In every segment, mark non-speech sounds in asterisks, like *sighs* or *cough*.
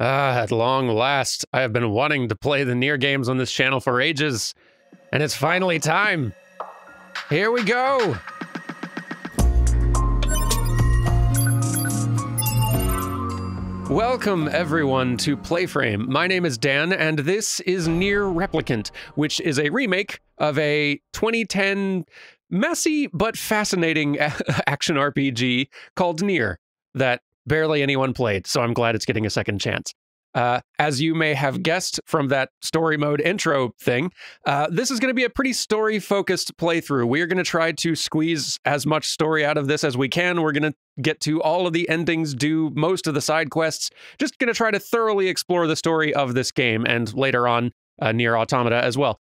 Ah, at long last, I have been wanting to play the Nier games on this channel for ages, and it's finally time. Here we go. Welcome, everyone, to Playframe. My name is Dan, and this is Nier Replicant, which is a remake of a 2010 messy but fascinating *laughs* action RPG called Nier that barely anyone played, so I'm glad it's getting a second chance. Uh, as you may have guessed from that story mode intro thing, uh, this is going to be a pretty story focused playthrough. We are going to try to squeeze as much story out of this as we can. We're going to get to all of the endings, do most of the side quests. Just going to try to thoroughly explore the story of this game and later on, uh, Nier Automata as well.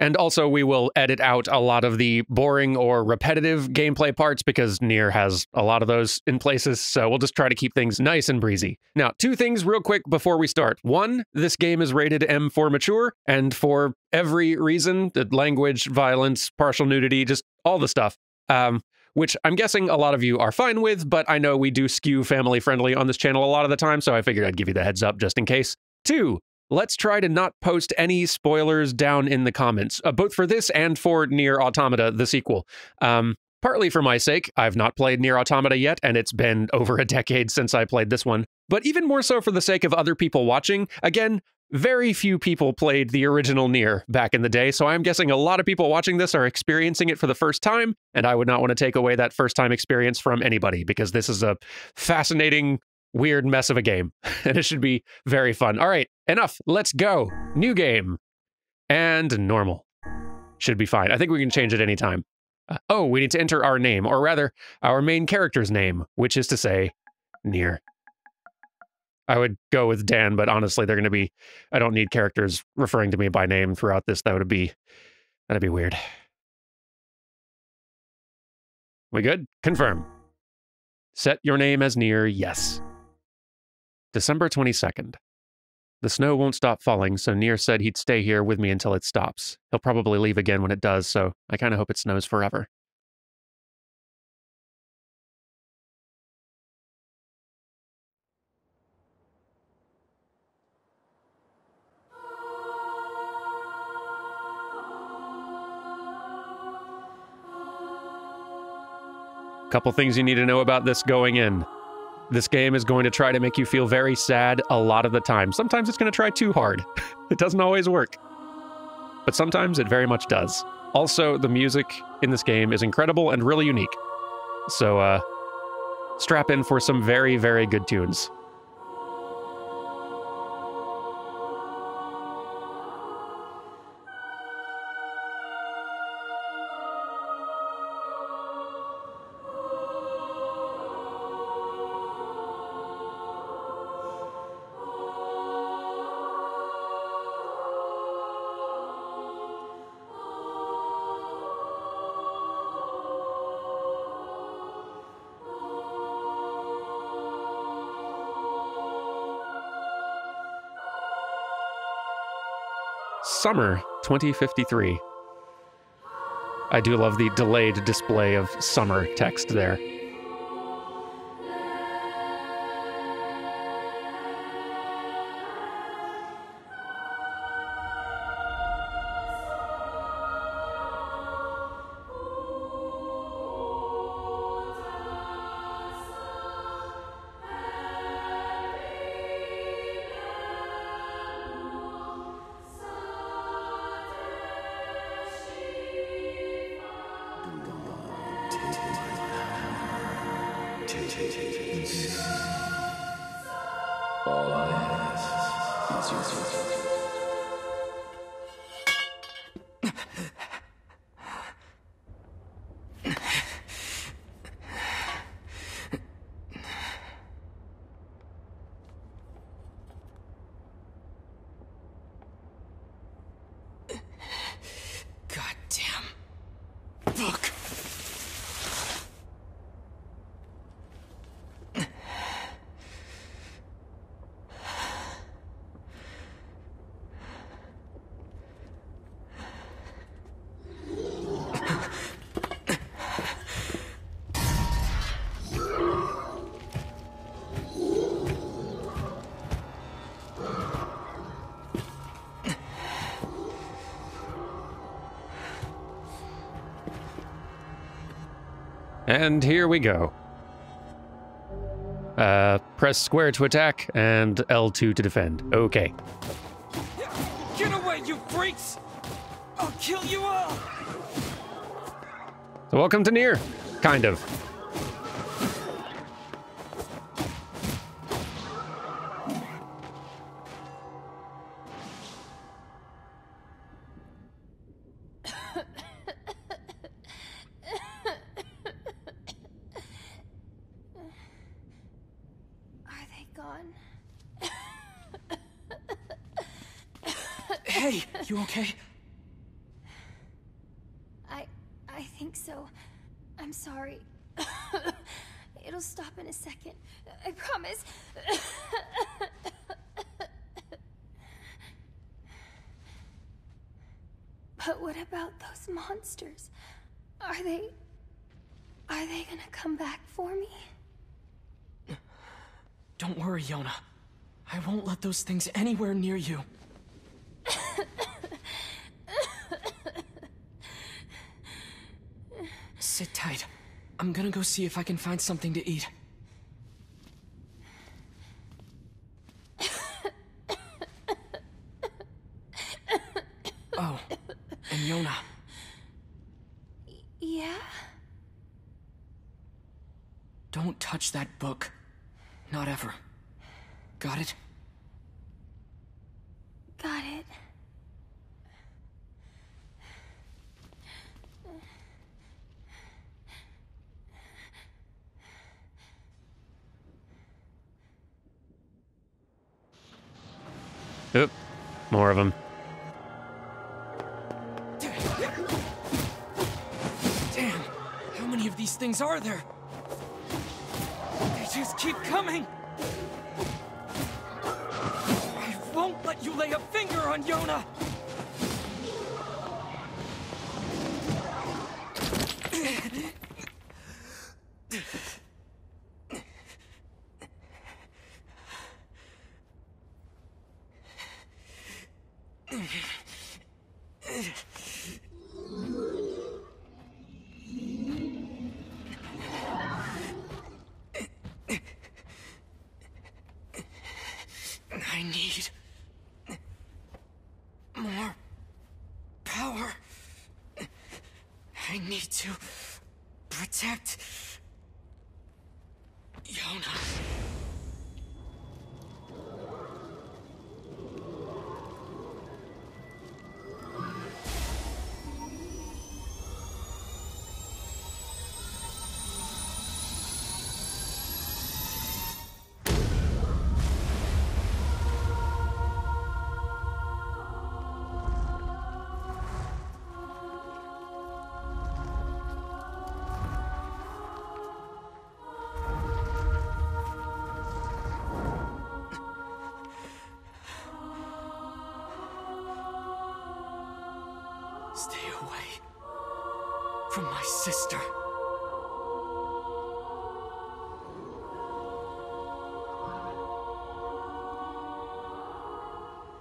And also, we will edit out a lot of the boring or repetitive gameplay parts because Nier has a lot of those in places. So we'll just try to keep things nice and breezy. Now, two things real quick before we start. One, this game is rated M for mature, and for every reason the language, violence, partial nudity, just all the stuff. Um, which I'm guessing a lot of you are fine with, but I know we do skew family friendly on this channel a lot of the time, so I figured I'd give you the heads up just in case. Two, let's try to not post any spoilers down in the comments, uh, both for this and for Nier Automata, the sequel. Um, partly for my sake, I've not played Nier Automata yet, and it's been *laughs* over a decade since I played this one, but even more so for the sake of other people watching. Again, very few people played the original Nier back in the day, so I'm guessing a lot of people watching this are experiencing it for the first time, and I would not want to take away that first time experience from anybody because this is a fascinating, weird mess of a game, *laughs* and it should be very fun. All right, enough. Let's go. New game. And normal. Should be fine. I think we can change it anytime. Uh, oh, we need to enter our name, or rather, our main character's name, which is to say, Nier. I would go with Dan, but honestly, they're going to be. I don't need characters referring to me by name throughout this. That would be. That'd be weird. We good? Confirm. Set your name as Nier Yes. December 22nd. The snow won't stop falling, so Nier said he'd stay here with me until it stops. He'll probably leave again when it does, so I kind of hope it snows forever. Couple things you need to know about this going in. This game is going to try to make you feel very sad a lot of the time. Sometimes it's going to try too hard. *laughs* it doesn't always work. But sometimes it very much does. Also, the music in this game is incredible and really unique. So, uh, strap in for some very, very good tunes. Summer 2053. I do love the delayed display of summer text there. And here we go. Uh, press square to attack and L2 to defend. Okay. Get away, you freaks! I'll kill you all! So welcome to Nier. Kind of. Those things anywhere near you. Sit tight. I'm gonna go see if I can find something to eat. Things are there? They just keep coming! I won't let you lay a finger on Yona! *clears throat*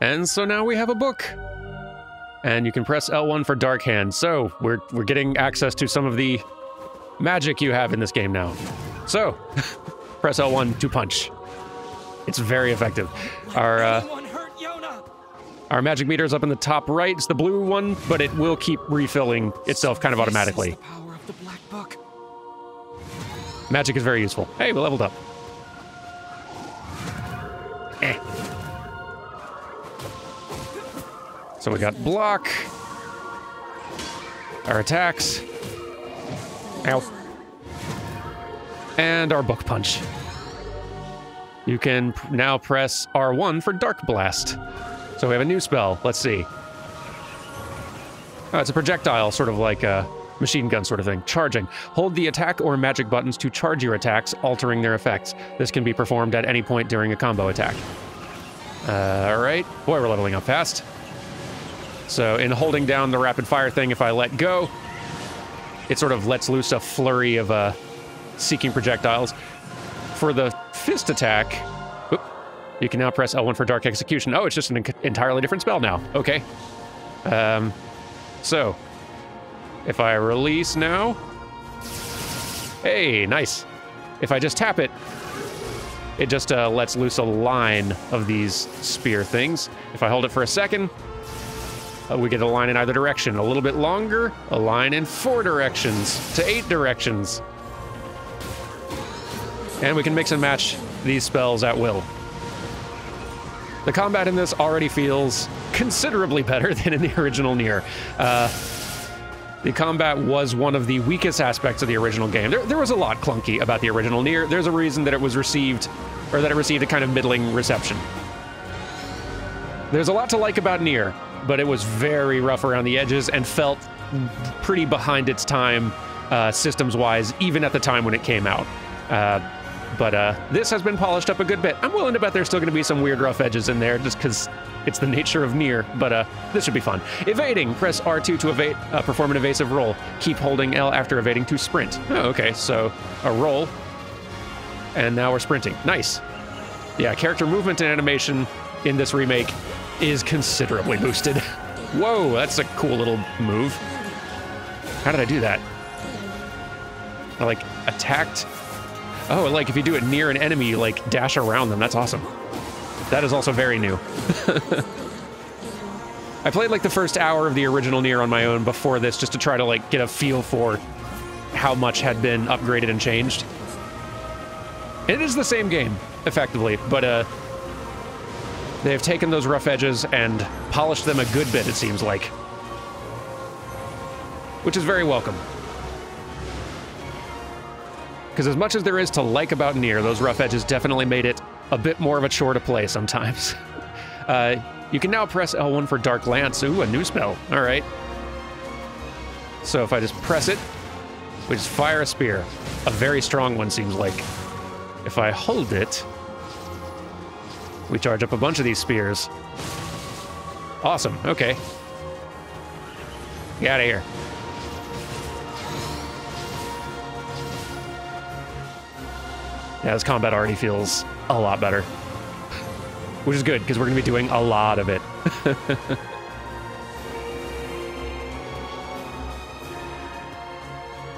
And so now we have a book. And you can press L1 for Dark Hand. So we're we're getting access to some of the magic you have in this game now. So *laughs* press L1 to punch. It's very effective. Our uh, our magic meter is up in the top right. It's the blue one, but it will keep refilling itself kind of automatically. the power of the Black Book. Magic is very useful. Hey, we leveled up. Eh. So we got block. Our attacks. Ow. And our book punch. You can now press R1 for Dark Blast. So we have a new spell. Let's see. Oh, it's a projectile, sort of like a machine gun sort of thing. Charging. Hold the attack or magic buttons to charge your attacks, altering their effects. This can be performed at any point during a combo attack. Uh, all right. Boy, we're leveling up fast. So in holding down the rapid fire thing, if I let go, it sort of lets loose a flurry of uh, seeking projectiles. For the fist attack, whoop, you can now press L1 for Dark Execution. Oh, it's just an entirely different spell now. Okay. Um, so, if I release now, Hey, nice. If I just tap it, it just uh, lets loose a line of these spear things. If I hold it for a second, uh, we get a line in either direction. A little bit longer, a line in four directions to eight directions. And we can mix and match these spells at will. The combat in this already feels considerably better *laughs* than in the original Nier. Uh, the combat was one of the weakest aspects of the original game. There, there was a lot clunky about the original Nier. There's a reason that it was received, or that it received a kind of middling reception. There's a lot to like about Nier, but it was very rough around the edges and felt pretty behind its time uh, systems-wise, even at the time when it came out. Uh, but uh, this has been polished up a good bit. I'm willing to bet there's still going to be some weird rough edges in there just because it's the nature of Nier, but uh, this should be fun. Evading, press R2 to evade, uh, perform an evasive roll. Keep holding L after evading to sprint. Oh, okay, so a roll, and now we're sprinting. Nice. Yeah, character movement and animation in this remake is considerably boosted. Whoa, that's a cool little move. How did I do that? I like attacked Oh, like if you do it near an enemy, you like dash around them. That's awesome. That is also very new. *laughs* I played like the first hour of the original Nier on my own before this just to try to like get a feel for how much had been upgraded and changed. It is the same game, effectively, but uh, they have taken those rough edges and polished them a good bit, it seems like. Which is very welcome. Because as much as there is to like about Nier, those rough edges definitely made it a bit more of a chore to play sometimes. *laughs* Uh, you can now press L1 for Dark Lance. Ooh, a new spell. All right. So if I just press it, we just fire a spear. A very strong one, seems like. If I hold it, we charge up a bunch of these spears. Awesome. Okay. Get out of here. Yeah, this combat already feels a lot better. Which is good, because we're going to be doing a lot of it. *laughs*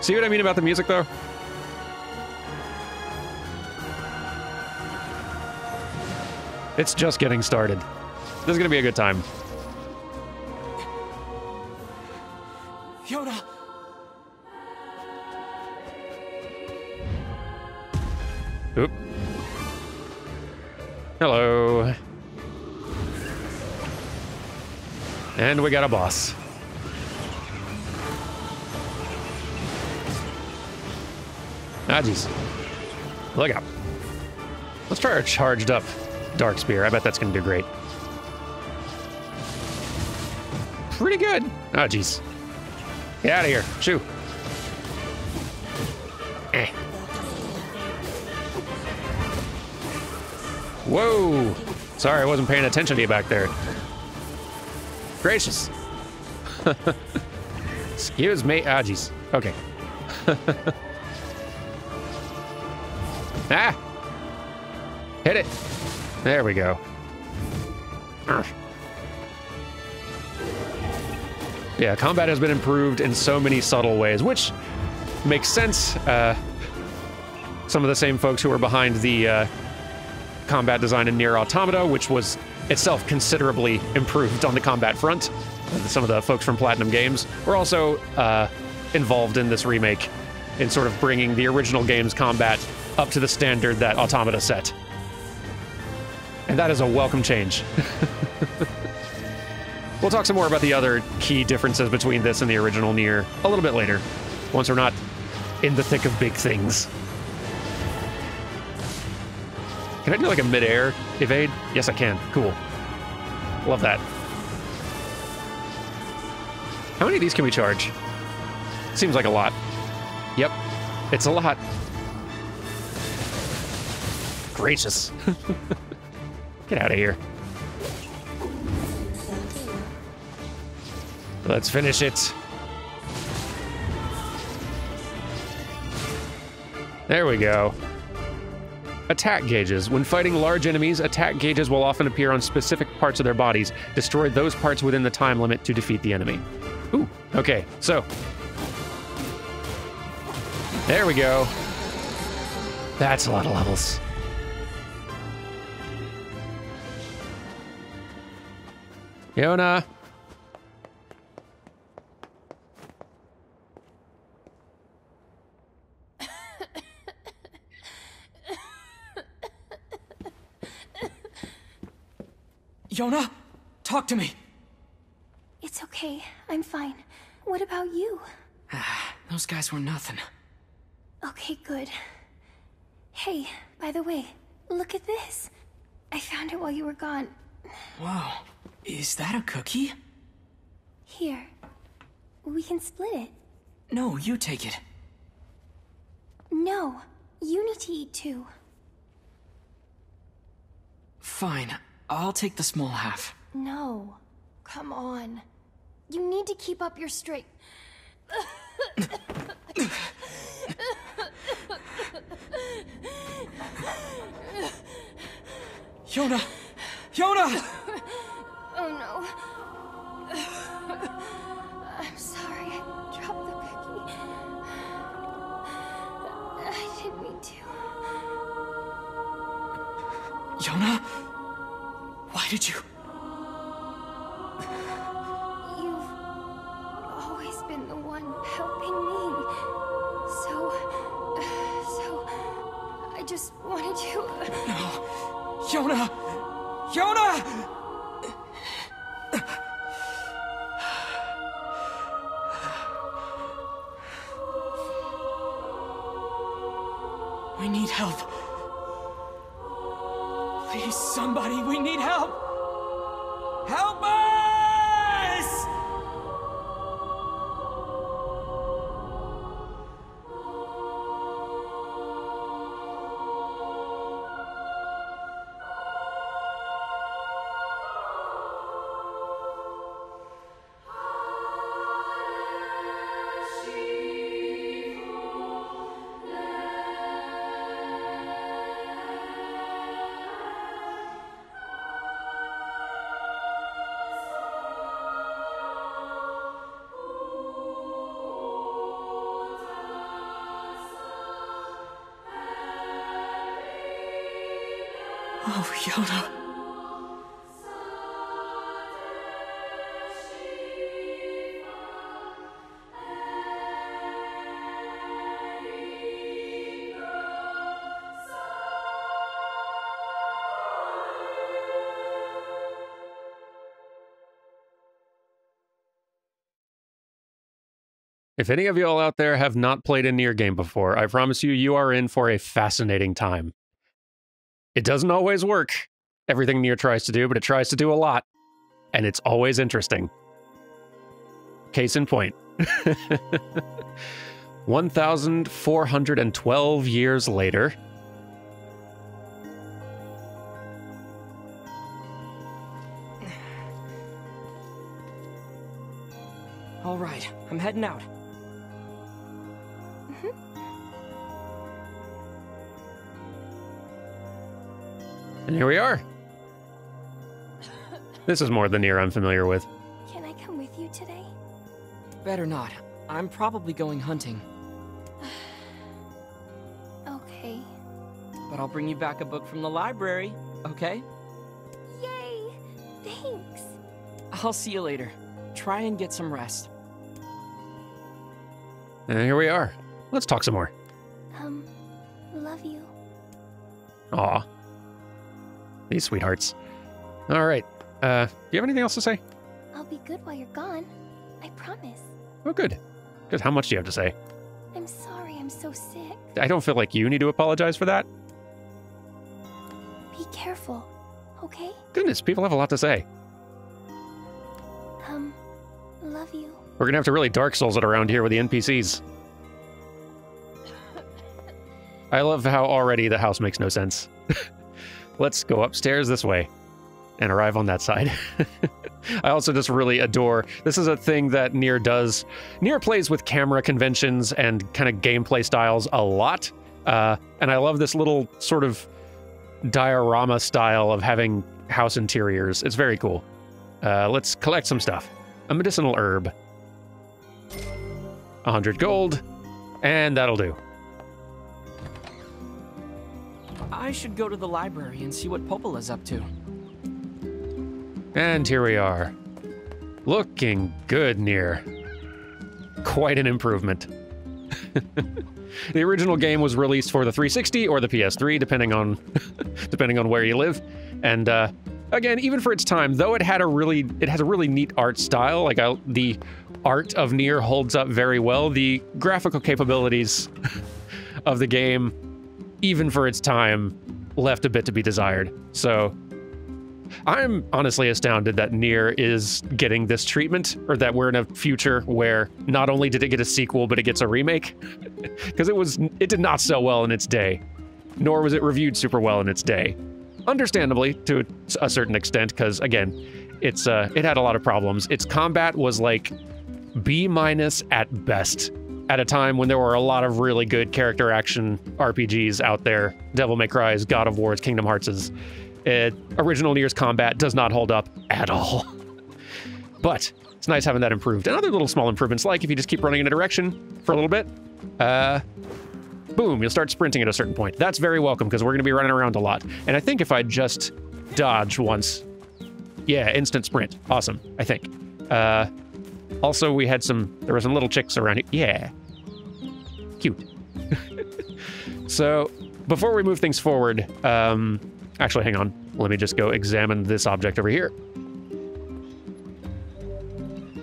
See what I mean about the music, though? It's just getting started. This is going to be a good time. Fiona! Oop. Hello. And we got a boss. Ah, jeez. Look out. Let's try our charged up Dark Spear. I bet that's going to do great. Pretty good. Oh, jeez. Get out of here. Shoo. Eh. Whoa! Sorry, I wasn't paying attention to you back there. Gracious. *laughs* Excuse me. Ah, jeez. Okay. *laughs* ah! Hit it. There we go. Yeah, combat has been improved in so many subtle ways, which makes sense. Uh, some of the same folks who were behind the uh, combat design in Nier Automata, which was itself considerably improved on the combat front. Some of the folks from Platinum Games were also uh, involved in this remake in sort of bringing the original game's combat up to the standard that Automata set. And that is a welcome change. *laughs* we'll talk some more about the other key differences between this and the original Nier a little bit later, once we're not in the thick of big things. Can I do like a mid-air evade? Yes, I can. Cool. Love that. How many of these can we charge? Seems like a lot. Yep, it's a lot. Gracious. *laughs* Get out of here. Let's finish it. There we go. Attack gauges. When fighting large enemies, attack gauges will often appear on specific parts of their bodies. Destroy those parts within the time limit to defeat the enemy. Ooh, okay, so. There we go. That's a lot of levels. Yona. Yona, talk to me. It's okay. I'm fine. What about you? Ah, those guys were nothing. Okay, good. Hey, by the way, look at this. I found it while you were gone. Whoa, is that a cookie? Here. We can split it. No, you take it. No, you need to eat too. Fine, I'll take the small half. No. Come on. You need to keep up your straight. Yona! Yona! If any of y'all out there have not played a Nier game before, I promise you, you are in for a fascinating time. It doesn't always work, everything Nier tries to do, but it tries to do a lot. And it's always interesting. Case in point *laughs* 1,412 years later, All right, I'm heading out. And here we are. This is more the Nier I'm familiar with. Can I come with you today? Better not. I'm probably going hunting, *sighs* Okay. but I'll bring you back a book from the library, okay? Yay! Thanks. I'll see you later. Try and get some rest. And here we are. Let's talk some more. Um, love you. Aw. These sweethearts. All right. Uh, do you have anything else to say? I'll be good while you're gone. I promise. Oh, good. Good. How much do you have to say? I'm sorry I'm so sick. I don't feel like you need to apologize for that. Be careful, okay? Goodness, people have a lot to say. Um, love you. We're gonna have to really Dark Souls it around here with the NPCs. *laughs* I love how already the house makes no sense. *laughs* Let's go upstairs this way and arrive on that side. *laughs* I also just really adore this is a thing that Nier does. Nier plays with camera conventions and kind of gameplay styles a lot. Uh, and I love this little sort of diorama style of having house interiors. It's very cool. Uh, let's collect some stuff. A medicinal herb. 100 gold, and that'll do. I should go to the library and see what Popola's up to. And here we are. Looking good, Nier. Quite an improvement. *laughs* the original game was released for the 360 or the PS3, depending on *laughs* depending on where you live. And uh, again, even for its time, though it had a really it has a really neat art style. Like I, the art of Nier holds up very well. The graphical capabilities of the game, even for its time, left a bit to be desired. So I'm honestly astounded that Nier is getting this treatment, or that we're in a future where not only did it get a sequel, but it gets a remake, *laughs* because it was it did not sell well in its day, nor was it reviewed super well in its day. Understandably, to a certain extent, because again, it's uh, it had a lot of problems. Its combat was like B minus at best. At a time when there were a lot of really good character action RPGs out there, Devil May Cry's, God of War's, Kingdom Hearts's, uh, original Nier's combat does not hold up at all. *laughs* but it's nice having that improved. And other little small improvements, like if you just keep running in a direction for a little bit, uh, boom, you'll start sprinting at a certain point. That's very welcome because we're going to be running around a lot. And I think if I just dodge once, yeah, instant sprint. Awesome, I think. Uh, also, we had some, there were some little chicks around here. Yeah. Cute. so, before we move things forward, um, actually, hang on. Let me just go examine this object over here.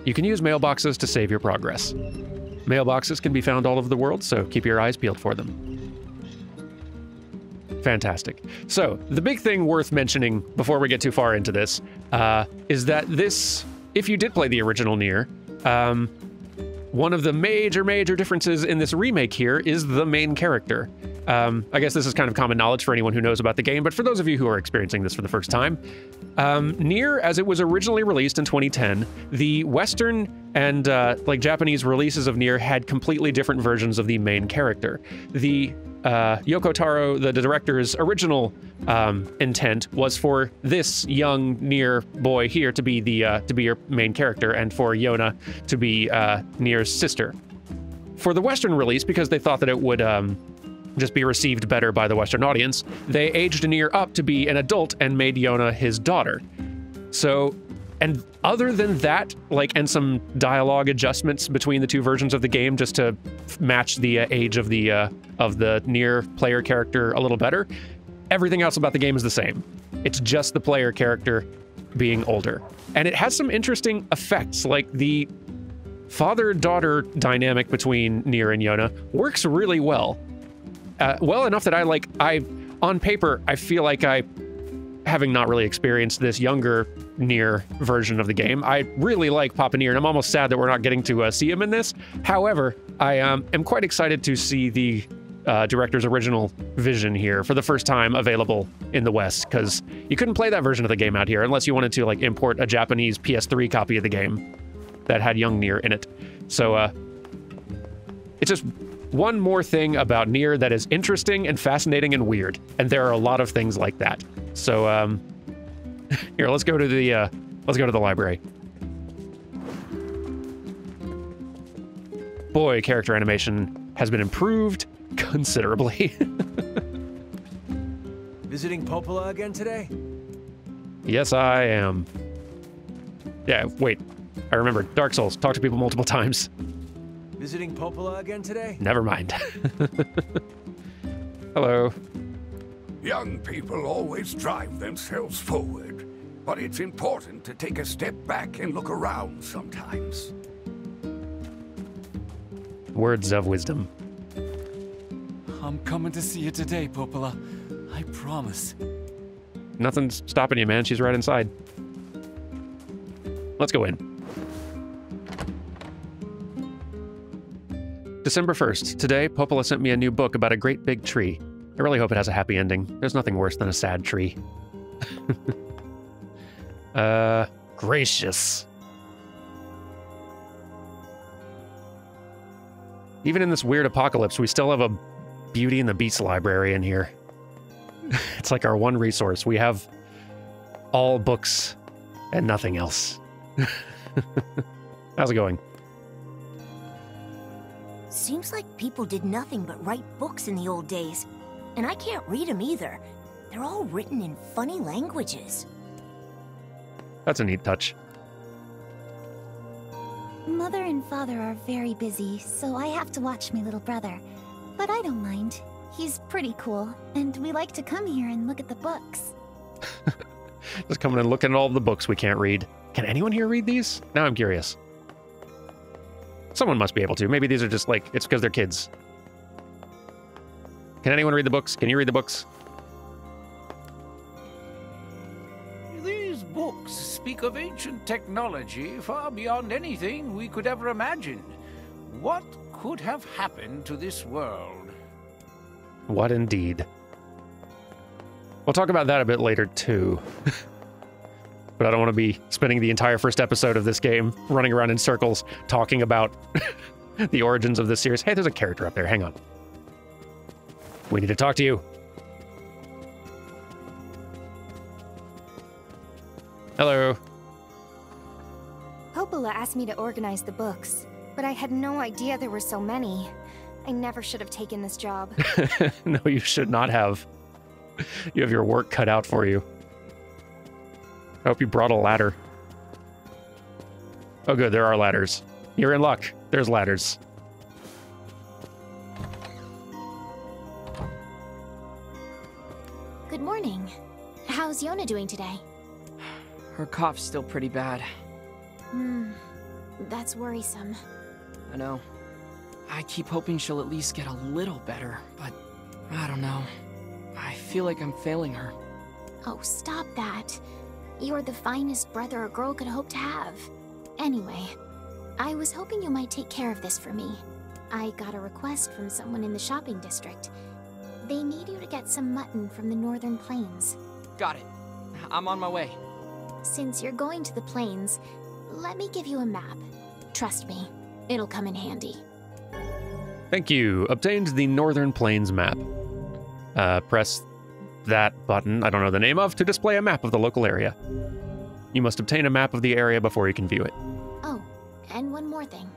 You can use mailboxes to save your progress. Mailboxes can be found all over the world, so keep your eyes peeled for them. Fantastic. So, the big thing worth mentioning before we get too far into this uh, is that this, if you did play the original Nier, um, one of the major, major differences in this remake here is the main character. Um, I guess this is kind of common knowledge for anyone who knows about the game, but for those of you who are experiencing this for the first time, um, Nier, as it was originally released in 2010, the Western and uh, like Japanese releases of Nier had completely different versions of the main character. The uh, Yoko Taro, the director's original um, intent was for this young Nier boy here to be the uh, to be your main character, and for Yona to be uh, Nier's sister. For the Western release, because they thought that it would um, just be received better by the Western audience, they aged Nier up to be an adult and made Yona his daughter. So, and other than that, like, and some dialogue adjustments between the two versions of the game just to match the uh, age of the uh, of the Nier player character a little better, everything else about the game is the same. It's just the player character being older, and it has some interesting effects, like the father-daughter dynamic between Nier and Yona works really well uh, well enough that I like I on paper I feel like I having not really experienced this younger Nier version of the game I really like Papa Nier and I'm almost sad that we're not getting to uh, see him in this however I um, am quite excited to see the uh, director's original vision here for the first time available in the West because you couldn't play that version of the game out here unless you wanted to like import a Japanese PS3 copy of the game that had young Nier in it so uh, it's just one more thing about Nier that is interesting and fascinating and weird. And there are a lot of things like that. So, um, *laughs* here, let's go to the, uh, let's go to the library. Boy, character animation has been improved *laughs* considerably. *laughs* Visiting Popola again today? yes, I am. Yeah, wait. I remember. Dark Souls. Talk to people multiple times. Visiting Popola again today? Never mind. Hello. Young people always drive themselves forward, but it's important to take a step back and look around sometimes. Words of wisdom. I'm coming to see you today, Popola. I promise. Nothing's stopping you, man. She's right inside. Let's go in. December 1st. Today, Popola sent me a new book about a great big tree. I really hope it has a happy ending. There's nothing worse than a sad tree. *laughs* uh, gracious. Even in this weird apocalypse, we still have a Beauty and the Beast library in here. *laughs* it's like our one resource. We have all books and nothing else. *laughs* How's it going? Seems like people did nothing but write books in the old days. And I can't read them either. They're all written in funny languages. That's a neat touch. Mother and father are very busy, so I have to watch my little brother. But I don't mind. He's pretty cool, and we like to come here and look at the books. *laughs* Just coming and looking at all the books we can't read. Can anyone here read these? Now I'm curious. Someone must be able to. Maybe these are just like, it's because they're kids. Can anyone read the books? Can you read the books? These books speak of ancient technology far beyond anything we could ever imagine. What could have happened to this world? What indeed? We'll talk about that a bit later, too. *laughs* but I don't want to be spending the entire first episode of this game running around in circles talking about *laughs* the origins of this series. Hey, there's a character up there. Hang on. We need to talk to you. Hello. Popola asked me to organize the books, but I had no idea there were so many. I never should have taken this job. *laughs* no, you should not have. You have your work cut out for you. I hope you brought a ladder. Oh, good, there are ladders. You're in luck. There's ladders. Good morning. How's Yona doing today? Her cough's still pretty bad. Hmm, that's worrisome. I know. I keep hoping she'll at least get a little better, but I don't know. I feel like I'm failing her. Oh, stop that. You're the finest brother a girl could hope to have. Anyway, I was hoping you might take care of this for me. I got a request from someone in the shopping district. They need you to get some mutton from the northern plains. Got it. I'm on my way. Since you're going to the plains, let me give you a map. Trust me, it'll come in handy. Thank you. Obtained the Northern Plains map. Uh, press that button, I don't know the name of, to display a map of the local area. You must obtain a map of the area before you can view it. Oh, and one more thing.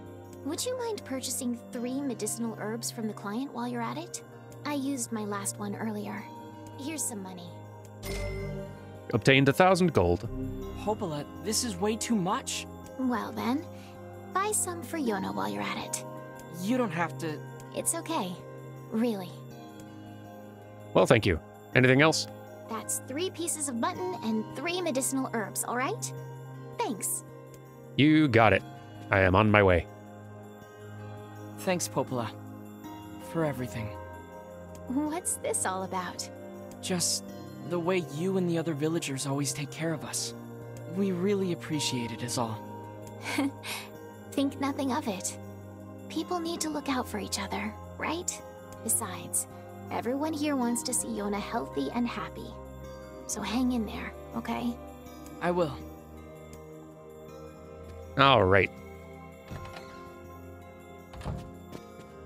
Would you mind purchasing three medicinal herbs from the client while you're at it? I used my last one earlier. Here's some money. Obtained a thousand gold. Popola, this is way too much. Well then, buy some for Yona while you're at it. You don't have to. It's okay. Really. Well, thank you. Anything else? That's three pieces of mutton and three medicinal herbs, alright? Thanks. You got it. I am on my way. Thanks, Popola. For everything. What's this all about? Just the way you and the other villagers always take care of us. We really appreciate it, is all. *laughs* Think nothing of it. People need to look out for each other, right? Besides, everyone here wants to see Yona healthy and happy. So hang in there, okay? I will. All right.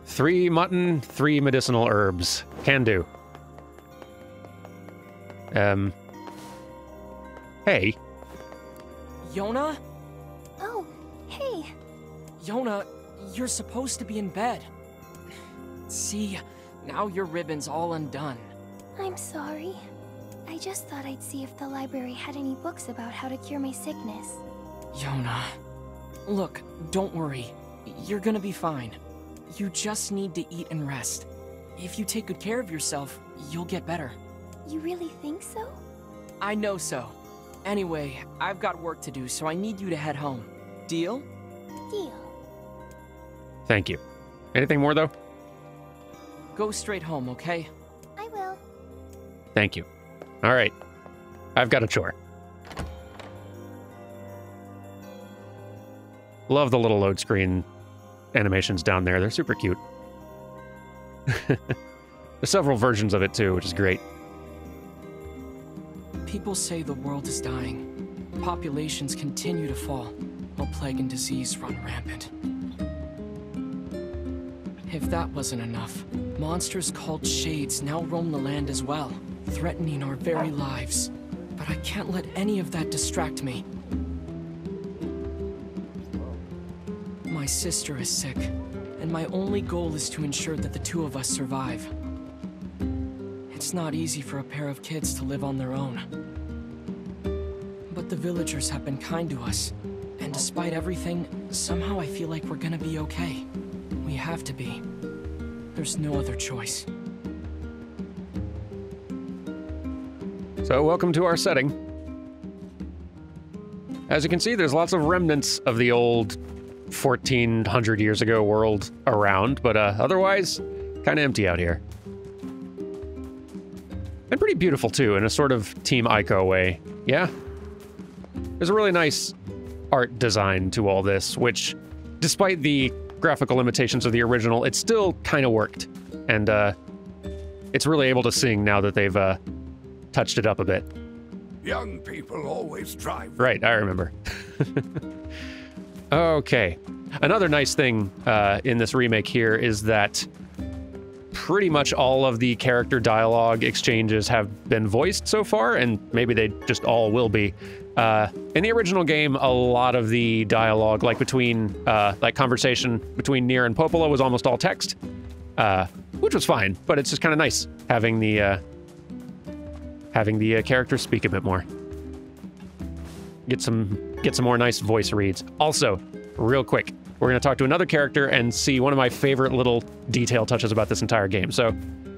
Three mutton, three medicinal herbs. Can do. Um. Hey, Yona? Oh, hey. Yona, you're supposed to be in bed. See, now your ribbon's all undone. I'm sorry. I just thought I'd see if the library had any books about how to cure my sickness. Yona. Look, don't worry. You're gonna be fine. You just need to eat and rest. If you take good care of yourself, you'll get better. You really think so? I know so. Anyway, I've got work to do, so I need you to head home. Deal? Deal. thank you. Anything more, though? Go straight home, okay? I will. Thank you. All right. I've got a chore. Love the little load screen animations down there. They're super cute. *laughs* There's several versions of it, too, which is great. People say the world is dying. Populations continue to fall, while plague and disease run rampant. If that wasn't enough, monsters called Shades now roam the land as well, threatening our very lives. But I can't let any of that distract me. My sister is sick, and my only goal is to ensure that the two of us survive. It's not easy for a pair of kids to live on their own. But the villagers have been kind to us. And despite everything, somehow I feel like we're gonna be okay. We have to be. There's no other choice. So, welcome to our setting. As you can see, there's lots of remnants of the old 1400 years ago world around, but uh, otherwise, kind of empty out here. And pretty beautiful too, in a sort of Team Ico way. Yeah? There's a really nice art design to all this, which, despite the graphical limitations of the original, it still kind of worked. And uh, it's really able to sing now that they've uh, touched it up a bit. Young people always drive. Right, I remember. *laughs* okay. Another nice thing uh, in this remake here is that pretty much all of the character dialogue exchanges have been voiced so far, and maybe they just all will be. Uh, in the original game, a lot of the dialogue, like between, uh, like conversation between Nier and Popola, was almost all text, uh, which was fine. But it's just kind of nice having the uh, having the uh, characters speak a bit more. Get some get some more nice voice reads. Also, real quick, we're gonna talk to another character and see one of my favorite little detail touches about this entire game. So,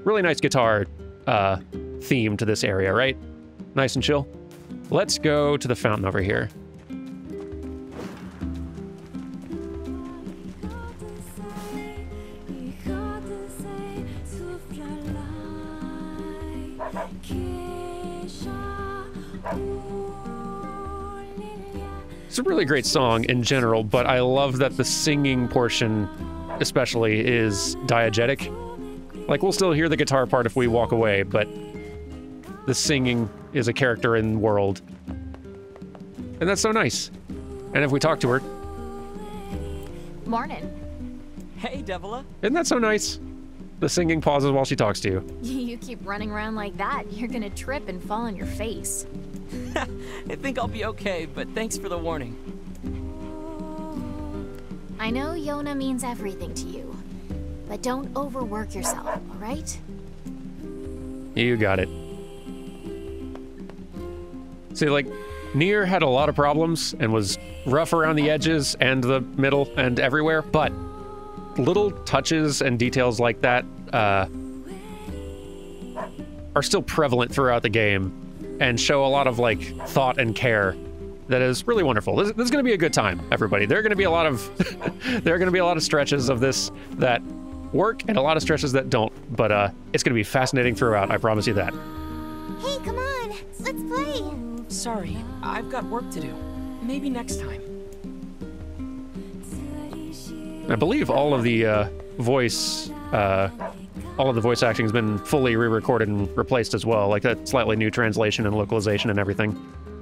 really nice guitar uh, theme to this area, right? Nice and chill. Let's go to the fountain over here. It's a really great song in general, but I love that the singing portion, especially, is diegetic. Like, we'll still hear the guitar part if we walk away, but the singing is a character in the world. And that's so nice. And if we talk to her, Morning. Hey, Devola. isn't that so nice? The singing pauses while she talks to you. *laughs* You keep running around like that, you're gonna trip and fall on your face. *laughs* I think I'll be okay, but thanks for the warning. I know Yona means everything to you, but don't overwork yourself, alright? You got it. See, like, Nier had a lot of problems and was rough around the edges and the middle and everywhere, but little touches and details like that uh, are still prevalent throughout the game and show a lot of like thought and care that is really wonderful. This, this is going to be a good time, everybody. There are going to be a lot of *laughs* there are going to be a lot of stretches of this that work and a lot of stretches that don't, but uh, it's going to be fascinating throughout. I promise you that. Hey, come on. Let's play. Sorry, I've got work to do. Maybe next time. I believe all of the uh, voice, uh, all of the voice acting has been fully re-recorded and replaced as well, like that slightly new translation and localization and everything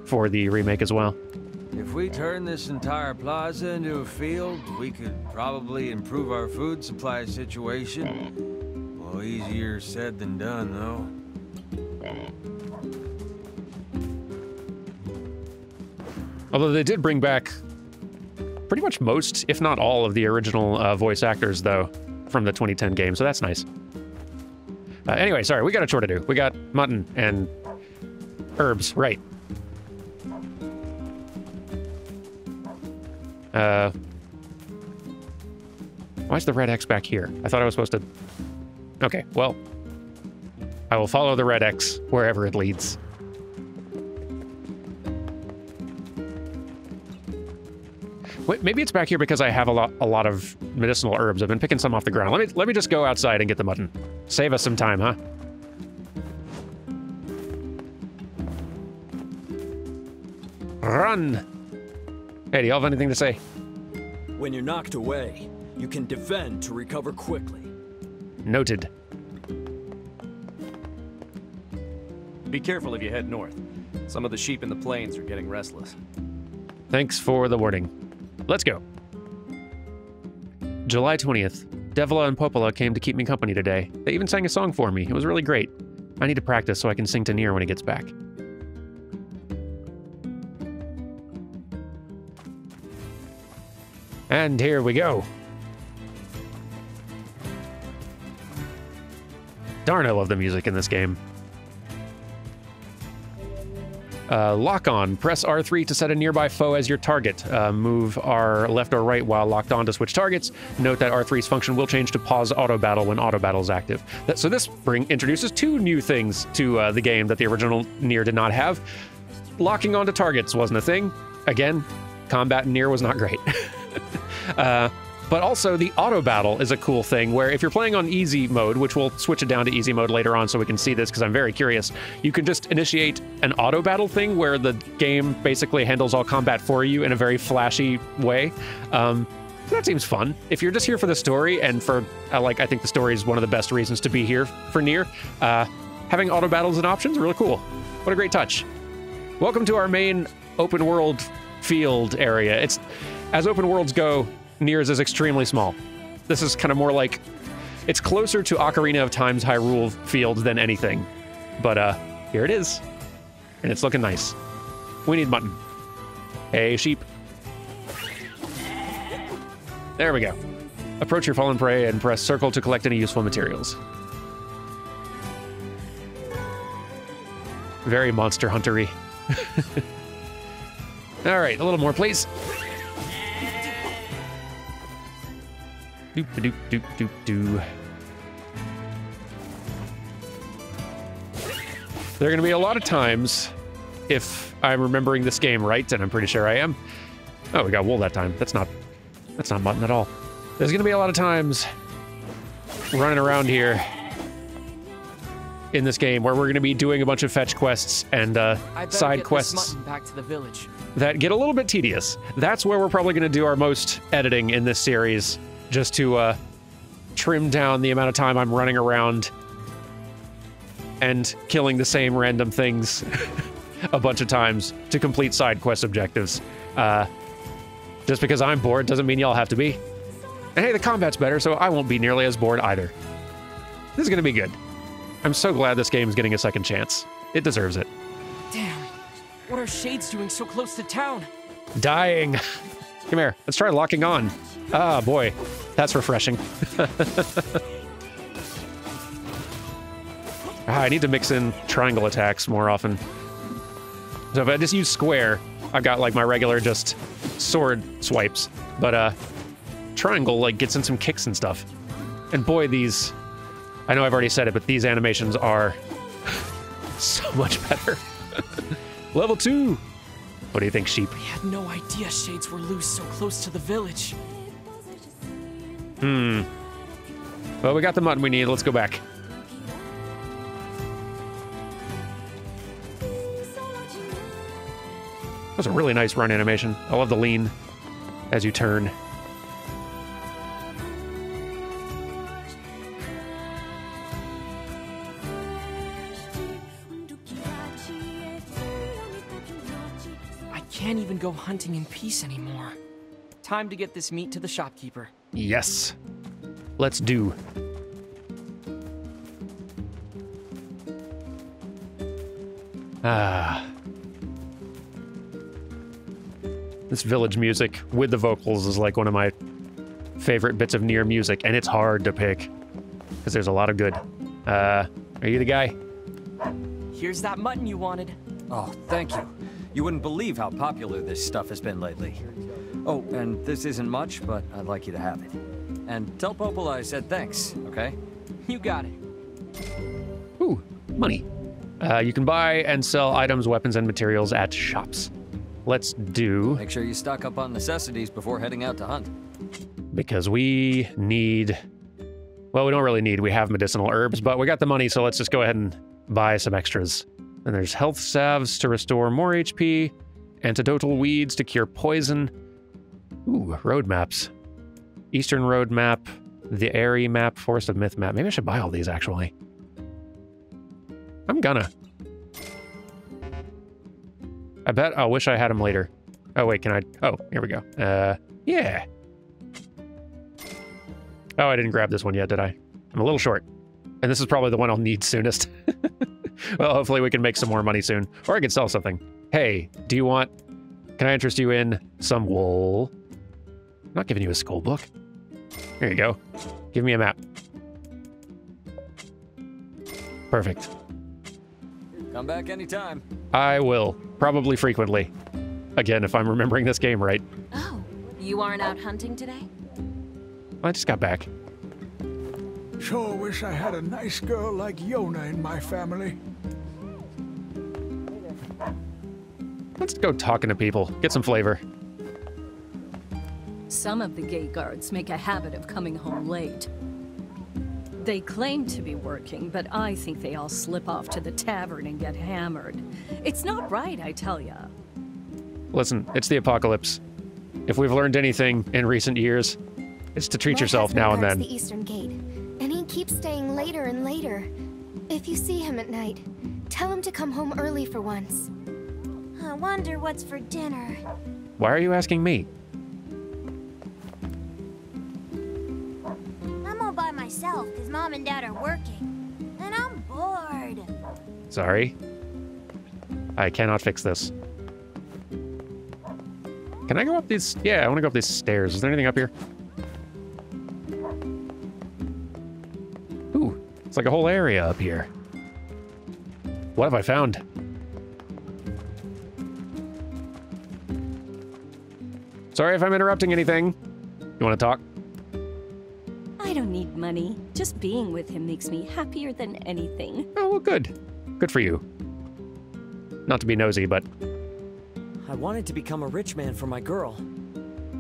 for the remake as well. If we turn this entire plaza into a field, we could probably improve our food supply situation. Well, easier said than done, though. Although they did bring back pretty much most, if not all, of the original uh, voice actors, though, from the 2010 game, so that's nice. Uh, anyway, sorry, we got a chore to do. We got mutton and herbs, right. Uh, why's the red X back here? I thought I was supposed to... Okay, well, I will follow the red X wherever it leads. Wait, maybe it's back here because I have a lot, a lot of medicinal herbs. I've been picking some off the ground. Let me, let me just go outside and get the mutton. Save us some time, huh? Run! Hey, do y'all have anything to say? When you're knocked away, you can defend to recover quickly. Noted. Be careful if you head north. Some of the sheep in the plains are getting restless. Thanks for the warning. Let's go. July 20th. Devola and Popola came to keep me company today. They even sang a song for me. It was really great. I need to practice so I can sing to Nier when he gets back. And here we go. Darn, I love the music in this game. Uh, lock on. Press R3 to set a nearby foe as your target. Uh, move R left or right while locked on to switch targets. Note that R3's function will change to pause auto battle when auto battle is active. That, so this bring introduces two new things to uh, the game that the original Nier did not have. Locking onto targets wasn't a thing. Again, combat in Nier was not great. *laughs* but also, the auto battle is a cool thing where if you're playing on easy mode, which we'll switch it down to easy mode later on so we can see this because I'm very curious, you can just initiate an auto battle thing where the game basically handles all combat for you in a very flashy way. Um, that seems fun. If you're just here for the story and for, uh, like, I think the story is one of the best reasons to be here for Nier, uh, having auto battles and options, really cool. What a great touch. Welcome to our main open world field area. It's, as open worlds go, Nier's is extremely small. This is kind of more like it's closer to Ocarina of Time's Hyrule field than anything. But uh here it is. And it's looking nice. We need mutton. Hey, sheep. There we go. Approach your fallen prey and press circle to collect any useful materials. Very monster huntery. *laughs* All right, a little more, please. Doop doop doop doop doo. There are going to be a lot of times, if I'm remembering this game right, and I'm pretty sure I am. Oh, we got wool that time. That's not, that's not mutton at all. There's going to be a lot of times running around here in this game where we're going to be doing a bunch of fetch quests and uh, side quests back to the village. that get a little bit tedious. That's where we're probably going to do our most editing in this series, just to uh, trim down the amount of time I'm running around and killing the same random things *laughs* a bunch of times to complete side quest objectives. Uh, just because I'm bored doesn't mean y'all have to be. And hey, the combat's better, so I won't be nearly as bored either. This is going to be good. I'm so glad this game is getting a second chance. It deserves it. Damn. What are Shades doing so close to town? Dying. *laughs* Come here. Let's try locking on. Ah, boy. That's refreshing. *laughs* ah, I need to mix in triangle attacks more often. So if I just use square, I've got like my regular just sword swipes. But uh triangle like gets in some kicks and stuff. And boy, these I know I've already said it, but these animations are *laughs* so much better. *laughs* Level two. What do you think, sheep? I had no idea Shades were loose so close to the village. Hmm. Well, we got the mutton we need. Let's go back. That's a really nice run animation. I love the lean as you turn. I can't even go hunting in peace anymore. Time to get this meat to the shopkeeper. Yes. Let's do. Ah. This village music with the vocals is like one of my favorite bits of Nier music, and it's hard to pick because there's a lot of good. Uh, are you the guy? Here's that mutton you wanted. Oh, thank you. You wouldn't believe how popular this stuff has been lately. Oh, and this isn't much, but I'd like you to have it. And tell Popol I said thanks, okay? You got it. Ooh, money. Uh, you can buy and sell items, weapons, and materials at shops. Let's do Make sure you stock up on necessities before heading out to hunt. because we need. Well, we don't really need. We have medicinal herbs, but we got the money, so let's just go ahead and buy some extras. And there's health salves to restore more HP, antidotal weeds to cure poison. Ooh, road maps. Eastern Road map, the Aerie map, Forest of Myth map. Maybe I should buy all these actually. I'm gonna. I bet I'll wish I had them later. Oh wait, can I? Oh, here we go. Uh, yeah. Oh, I didn't grab this one yet, did I? I'm a little short. And this is probably the one I'll need soonest. *laughs* well, hopefully we can make some more money soon. Or I can sell something. Hey, do you want... Can I interest you in some wool? I'm not giving you a school book. Here you go. Give me a map. Perfect. Come back anytime. I will. Probably frequently. Again, if I'm remembering this game right. Oh, you aren't out hunting today? I just got back. Sure wish I had a nice girl like Yona in my family. Let's go talking to people. Get some flavor. Some of the gate guards make a habit of coming home late. They claim to be working, but I think they all slip off to the tavern and get hammered. It's not right, I tell ya. Listen, it's the apocalypse. If we've learned anything in recent years, it's to treat My yourself now and guards then. the eastern gate, and he keeps staying later and later. If you see him at night, tell him to come home early for once. I wonder what's for dinner. Why are you asking me? Myself because mom and dad are working. And I'm bored. Sorry. I cannot fix this. Can I go up these? Yeah, I want to go up these stairs. Is there anything up here? Ooh, it's like a whole area up here. What have I found? Sorry if I'm interrupting anything. You want to talk? I don't need money. Just being with him makes me happier than anything. Oh, well, good. Good for you. Not to be nosy, but I wanted to become a rich man for my girl,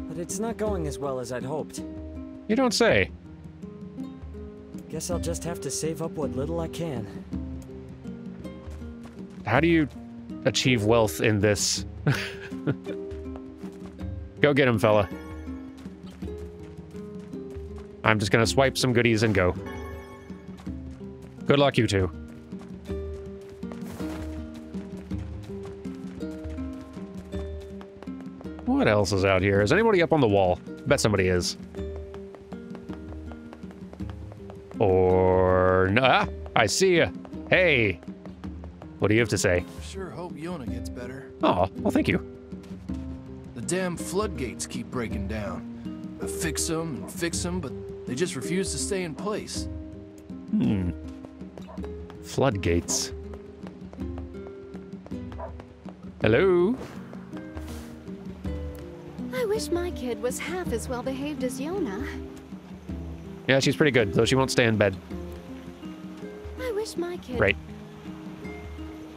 but it's not going as well as I'd hoped. you don't say. Guess I'll just have to save up what little I can. How do you achieve wealth in this? *laughs* go get him, fella. I'm just gonna swipe some goodies and go. Good luck, you two. What else is out here? Is anybody up on the wall? Bet somebody is. Or... no- Ah, I see ya. Hey. What do you have to say? Sure hope Yona gets better. Oh, well, thank you. The damn floodgates keep breaking down. I fix them and fix them, but they just refuse to stay in place. Hmm. Floodgates. Hello? I wish my kid was half as well behaved as Yona. Yeah, she's pretty good, though she won't stay in bed. I wish my kid. Great.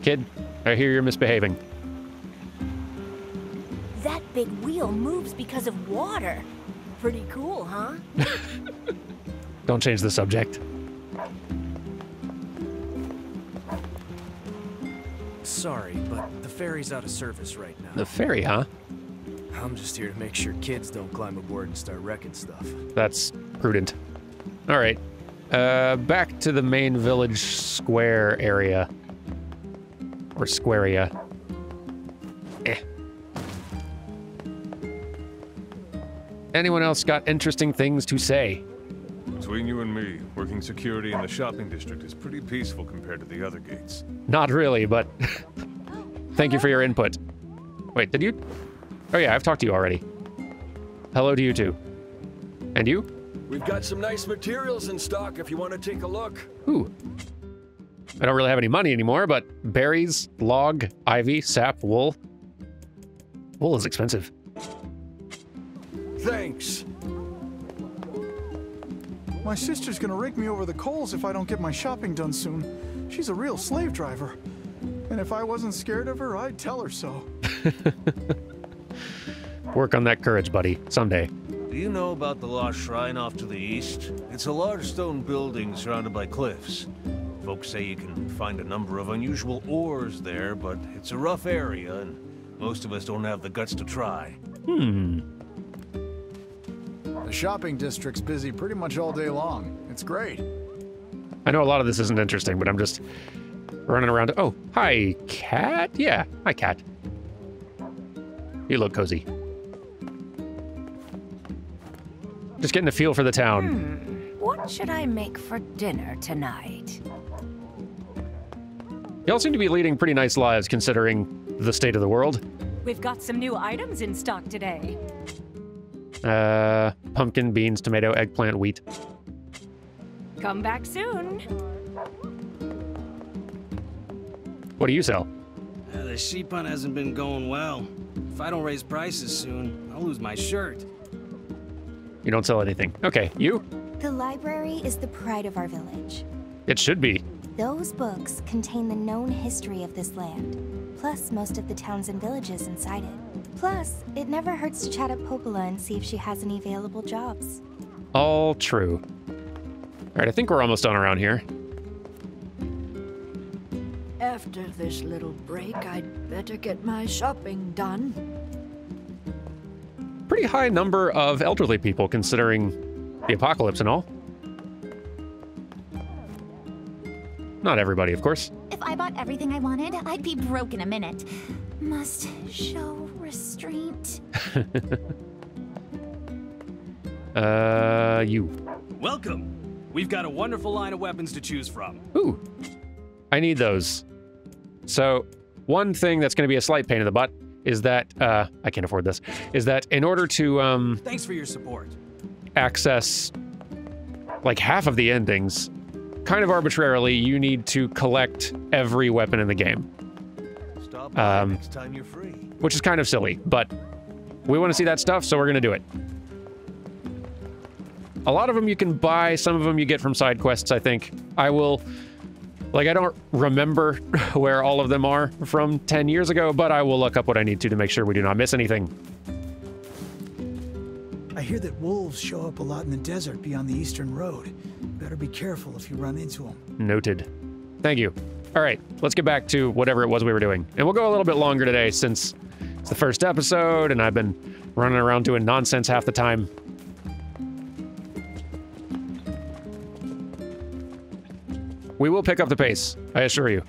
Kid, I hear you're misbehaving. That big wheel moves because of water. Pretty cool, huh? *laughs* Don't change the subject. Sorry, but the ferry's out of service right now. The ferry, huh? I'm just here to make sure kids don't climb aboard and start wrecking stuff. That's prudent. All right. Uh, back to the main village square area. Or square Eh. Anyone else got interesting things to say? Between you and me, working security in the shopping district is pretty peaceful compared to the other gates. Not really, but *laughs* thank you for your input. Wait, did you? Oh yeah, I've talked to you already. Hello to you too. And you? We've got some nice materials in stock if you want to take a look. Ooh. I don't really have any money anymore, but berries, log, ivy, sap, wool. Wool is expensive. Thanks. My sister's gonna rake me over the coals if I don't get my shopping done soon. She's a real slave driver. And if I wasn't scared of her, I'd tell her so. *laughs* Work on that courage, buddy, someday. Do you know about the Lost Shrine off to the east? It's a large stone building surrounded by cliffs. Folks say you can find a number of unusual ores there, but it's a rough area, and most of us don't have the guts to try. Hmm. The shopping district's busy pretty much all day long. It's great. I know a lot of this isn't interesting, but I'm just running around. Oh, hi, cat. Yeah, hi, cat. You look cozy. Just getting a feel for the town. Hmm, what should I make for dinner tonight? Y'all seem to be leading pretty nice lives considering the state of the world. We've got some new items in stock today. Uh, pumpkin, beans, tomato, eggplant, wheat. Come back soon. What do you sell? Uh, the sheep hunt hasn't been going well. If I don't raise prices soon, I'll lose my shirt. You don't sell anything. Okay, you? The library is the pride of our village. It should be. Those books contain the known history of this land, plus most of the towns and villages inside it. Plus, it never hurts to chat up Popola and see if she has any available jobs. All true. All right, I think we're almost done around here. After this little break, I'd better get my shopping done. Pretty high number of elderly people considering the apocalypse and all. Not everybody, of course. If I bought everything I wanted, I'd be broke in a minute. Must show restraint. *laughs* uh, you. Welcome. We've got a wonderful line of weapons to choose from. Ooh. I need those. So, one thing that's going to be a slight pain in the butt is that uh, I can't afford this. Is that in order to um, Thanks for your support. access like half of the endings, kind of arbitrarily, you need to collect every weapon in the game. Stop Um, next time you're free. Which is kind of silly, but we want to see that stuff, so we're going to do it. A lot of them you can buy, some of them you get from side quests, I think. I will, like, I don't remember *laughs* where all of them are from 10 years ago, but I will look up what I need to to make sure we do not miss anything. I hear that wolves show up a lot in the desert beyond the Eastern Road. Better be careful if you run into them. Noted. Thank you. All right, let's get back to whatever it was we were doing. And we'll go a little bit longer today since the first episode and I've been running around doing nonsense half the time. We will pick up the pace, I assure you.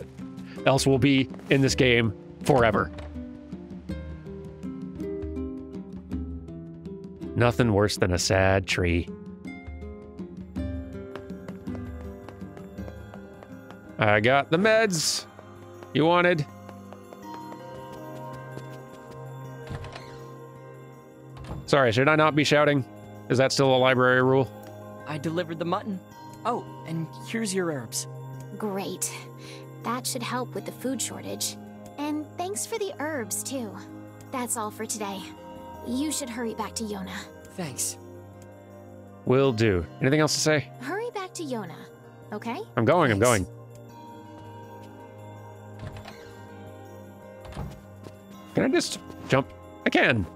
*laughs* Else we'll be in this game forever. Nothing worse than a sad tree. I got the meds you wanted. Sorry, should I not be shouting? Is that still a library rule? I delivered the mutton. Oh, and here's your herbs. Great. That should help with the food shortage. And thanks for the herbs, too. That's all for today. You should hurry back to Yona. Thanks. Will do. Anything else to say? Hurry back to Yona, okay? I'm going, I'm going. Can I just jump? I can.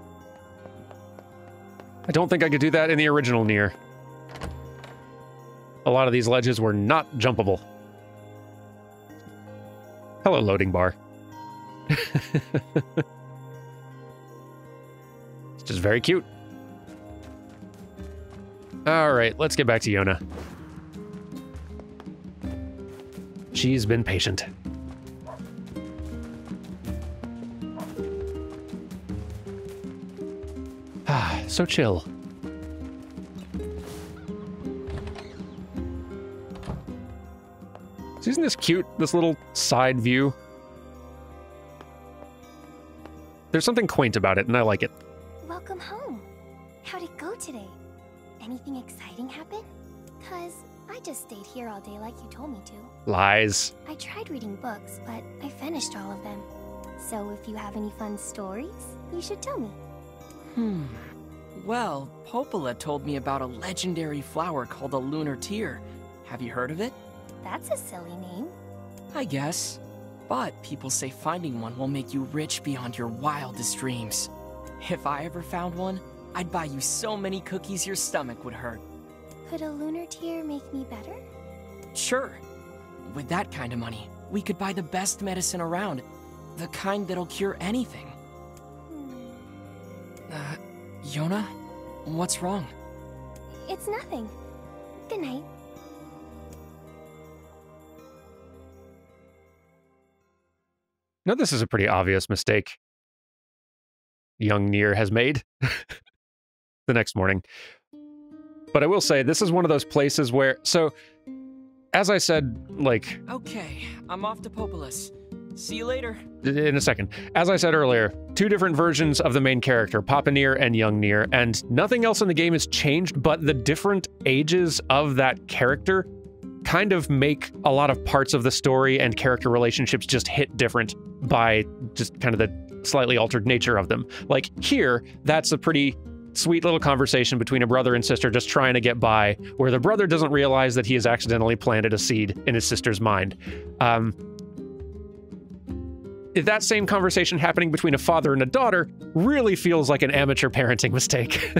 I don't think I could do that in the original Nier. A lot of these ledges were not jumpable. Hello, loading bar. *laughs* it's just very cute. All right, let's get back to Yona. She's been patient. So chill. So Isn't this cute, this little side view? There's something quaint about it, and I like it. Welcome home. How'd it go today? Anything exciting happen? Cause I just stayed here all day like you told me to. Lies. I tried reading books, but I finished all of them. So if you have any fun stories, you should tell me. Hmm. Well, Popola told me about a legendary flower called a lunar tear. Have you heard of it? That's a silly name. I guess. But people say finding one will make you rich beyond your wildest dreams. If I ever found one, I'd buy you so many cookies your stomach would hurt. Could a lunar tear make me better? Sure. With that kind of money, we could buy the best medicine around. The kind that'll cure anything. Uh, Yona? What's wrong? It's nothing. Good night. Now, this is a pretty obvious mistake young Nier has made *laughs* the next morning. But I will say, this is one of those places where. So, as I said, like, Okay, I'm off to Popola's. See you later. in a second. As I said earlier, two different versions of the main character, Papa Nier and Young Nier, and nothing else in the game has changed, but the different ages of that character kind of make a lot of parts of the story and character relationships just hit different by just kind of the slightly altered nature of them. Like here, that's a pretty sweet little conversation between a brother and sister just trying to get by, where the brother doesn't realize that he has accidentally planted a seed in his sister's mind. Um, that same conversation happening between a father and a daughter really feels like an amateur parenting mistake. *laughs*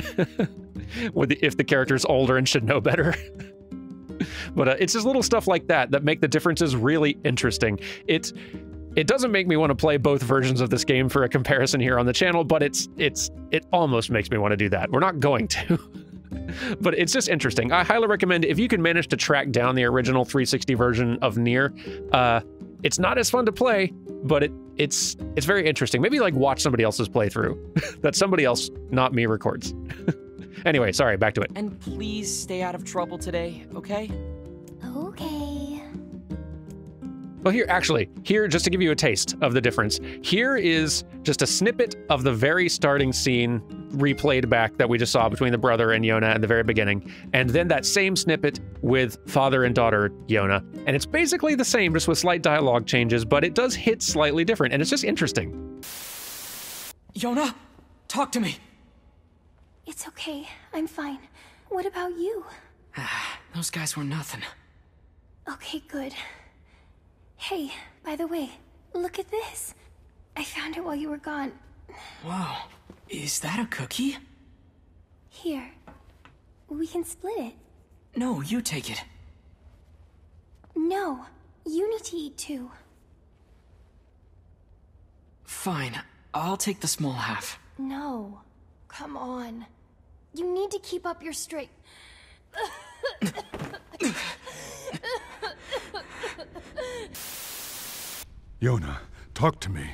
if the character's older and should know better. *laughs* but uh, it's just little stuff like that that make the differences really interesting. It it doesn't make me want to play both versions of this game for a comparison here on the channel, but it's it's it almost makes me want to do that. We're not going to. *laughs* but it's just interesting. I highly recommend if you can manage to track down the original 360 version of Nier. Uh, it's not as fun to play, but it it's it's very interesting. Maybe like watch somebody else's playthrough *laughs* that somebody else, not me, records. *laughs* anyway, sorry, back to it. And please stay out of trouble today, okay? Okay. Well, here, actually, here, just to give you a taste of the difference, here is just a snippet of the very starting scene replayed back that we just saw between the brother and Yona at the very beginning, and then that same snippet with father and daughter Yona. And it's basically the same, just with slight dialogue changes, but it does hit slightly different, and it's just interesting. Yona, talk to me. It's okay. I'm fine. What about you? *sighs* Those guys were nothing. Okay, good. Hey, by the way, look at this. I found it while you were gone. Whoa, is that a cookie? Here. We can split it. No, you take it. No, you need to eat too. Fine, I'll take the small half. No. Come on. You need to keep up your straight. *laughs* *laughs* *laughs* Yona, talk to me.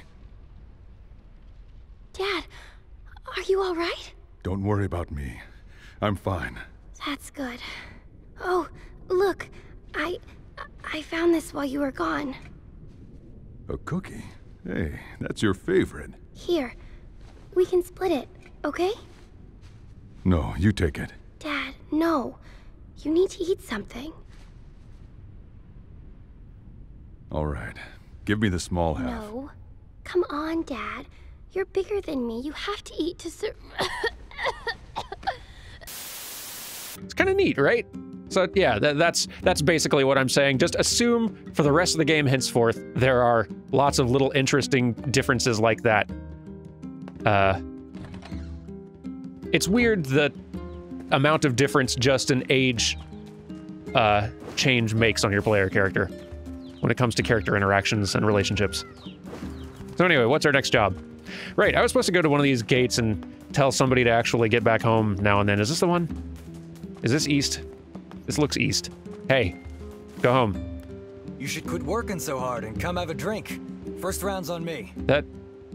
Dad, are you all right? Don't worry about me. I'm fine. That's good. Oh, look. I... I found this while you were gone. A cookie? Hey, that's your favorite. Here. We can split it, okay? No, you take it. Dad, no. You need to eat something. All right. Give me the small half. No. Come on, Dad. You're bigger than me. You have to eat to sur- *coughs* It's kind of neat, right? So yeah, that, that's that's basically what I'm saying. Just assume for the rest of the game henceforth there are lots of little interesting differences like that. Uh, it's weird the amount of difference just an age uh, change makes on your player character when it comes to character interactions and relationships. So anyway, what's our next job? Right, I was supposed to go to one of these gates and tell somebody to actually get back home now and then. Is this the one? Is this east? This looks east. Hey, go home. You should quit working so hard and come have a drink. First round's on me. That,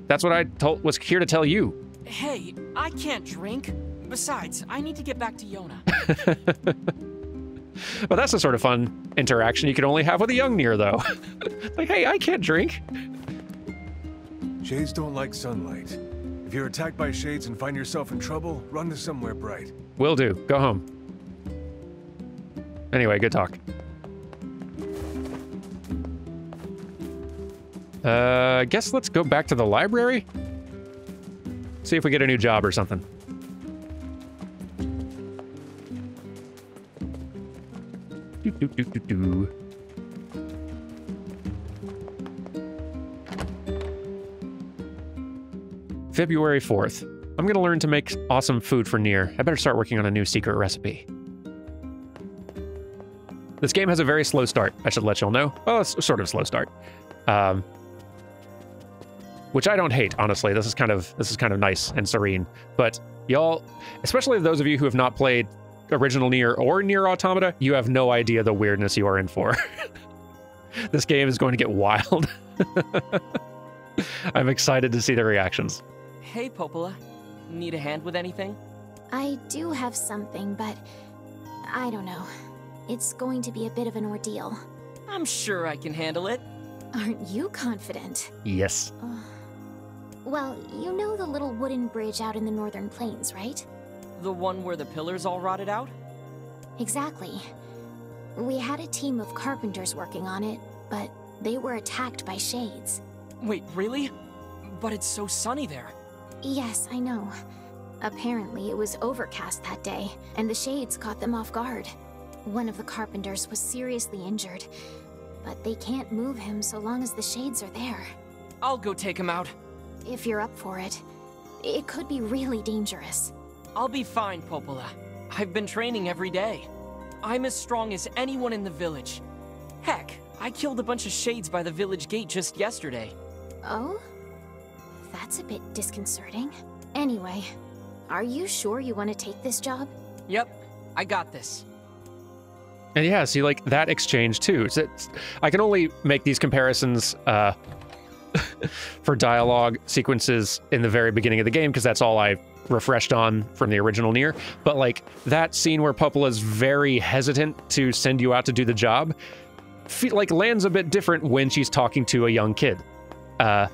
that's what I told was here to tell you. Hey, I can't drink. Besides, I need to get back to Yona. *laughs* Well, that's the sort of fun interaction you can only have with a young Nier, though. *laughs* like, hey, I can't drink. Shades don't like sunlight. If you're attacked by shades and find yourself in trouble, run to somewhere bright. Will do. Go home. Anyway, good talk. Uh, I guess let's go back to the library. See if we get a new job or something. Do, do, do, do, do. February 4th. I'm gonna learn to make awesome food for Nier. I better start working on a new secret recipe. This game has a very slow start, I should let y'all know. Well, it's sort of a slow start. Um, which I don't hate, honestly. This is kind of this is kind of nice and serene. But y'all, especially those of you who have not played original Nier or Nier Automata, you have no idea the weirdness you are in for. *laughs* this game is going to get wild. *laughs* I'm excited to see the reactions. Hey, Popola. Need a hand with anything? I do have something, but I don't know. It's going to be a bit of an ordeal. I'm sure I can handle it. Aren't you confident? Yes. Well, you know the little wooden bridge out in the northern plains, right? The one where the pillars all rotted out? Exactly. We had a team of carpenters working on it, but they were attacked by shades. Wait, really? But it's so sunny there. Yes, I know. Apparently, it was overcast that day, and the shades caught them off guard. One of the carpenters was seriously injured, but they can't move him so long as the shades are there. I'll go take him out. If you're up for it. It could be really dangerous. I'll be fine, Popola. I've been training every day. I'm as strong as anyone in the village. Heck, I killed a bunch of shades by the village gate just yesterday. Oh? That's a bit disconcerting. Anyway, are you sure you want to take this job? Yep, I got this. And yeah, see, like that exchange too. It's, it's, I can only make these comparisons uh, *laughs* for dialogue sequences in the very beginning of the game because that's all I refreshed on from the original Nier. But like that scene where Popola's very hesitant to send you out to do the job, feel, like lands a bit different when she's talking to a young kid. Uh,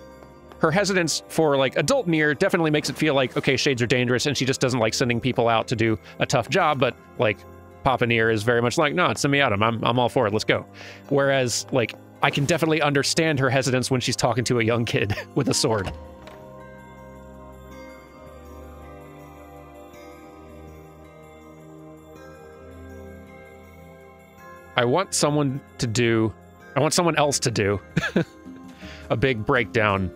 her hesitance for like adult Nier definitely makes it feel like okay, shades are dangerous, and she just doesn't like sending people out to do a tough job. But like Papa Nier is very much like, no, send me out. I'm I'm all for it. Let's go. Whereas like I can definitely understand her hesitance when she's talking to a young kid *laughs* with a sword. I want someone to do, I want someone else to do *laughs* a big breakdown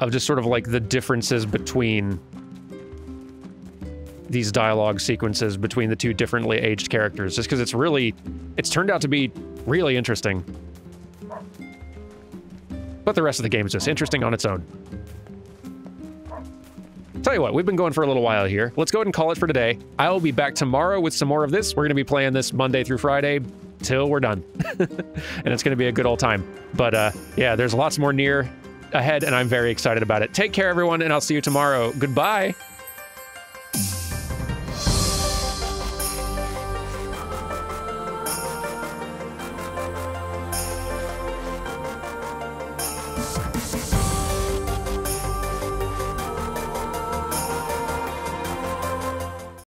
of just sort of like the differences between these dialogue sequences between the two differently aged characters, just because it's really, it's turned out to be really interesting. But the rest of the game is just interesting on its own. Tell you what, we've been going for a little while here. Let's go ahead and call it for today. I will be back tomorrow with some more of this. We're going to be playing this Monday through Friday till we're done. *laughs* and it's going to be a good old time. But uh, yeah, there's lots more Nier ahead, and I'm very excited about it. Take care, everyone, and I'll see you tomorrow. Goodbye.